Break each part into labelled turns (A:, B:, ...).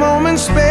A: moment space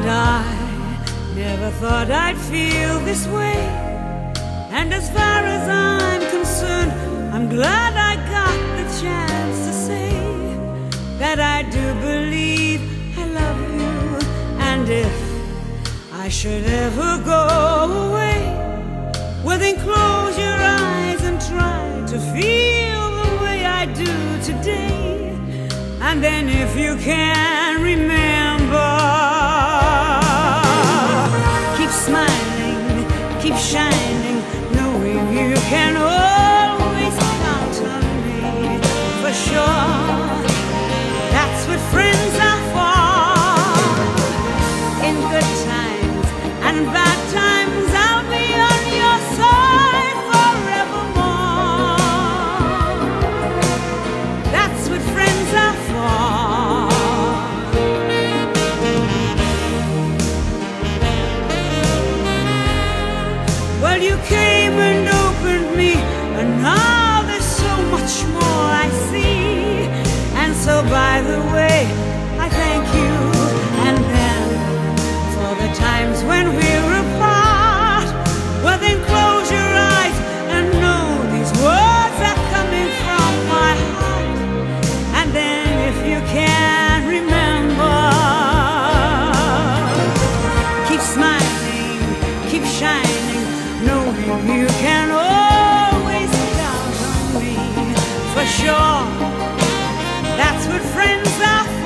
B: And I never thought I'd feel this way. And as far as I'm concerned I'm glad I got the chance to say That I do believe I love you. And if I should ever go away Well then close your eyes and try to feel the way I do today. And then if you can remember can always count on me for sure. That's what friends are for. In good times and bad times, I'll be on your side forevermore. That's what friends are for. Well, you came I thank you and then for the times when we're apart. Within close your eyes and know these words are coming from my heart. And then if you can't remember, keep smiling, keep shining, knowing you can always count on me for sure. Good friends are